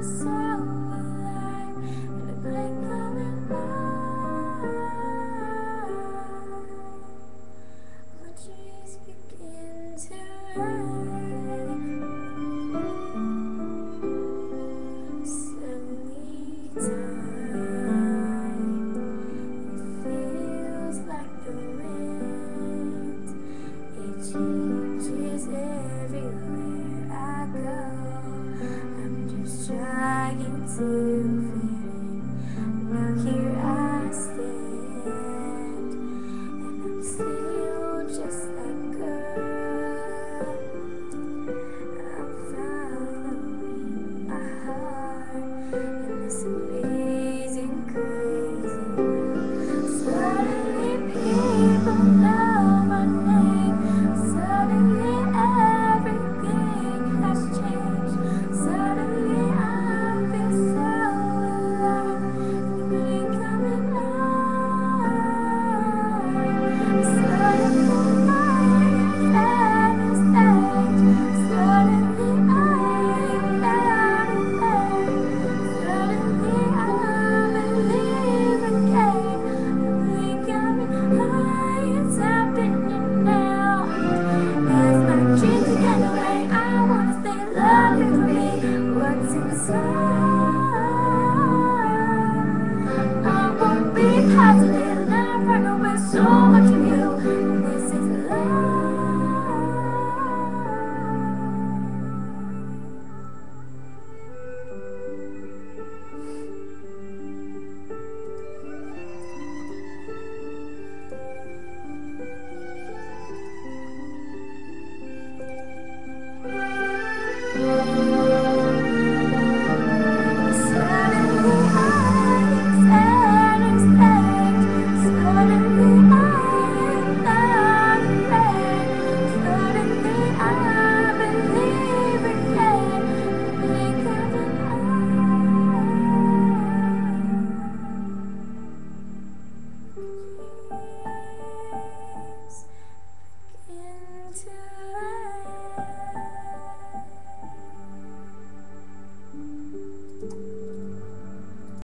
myself I can see. feel Música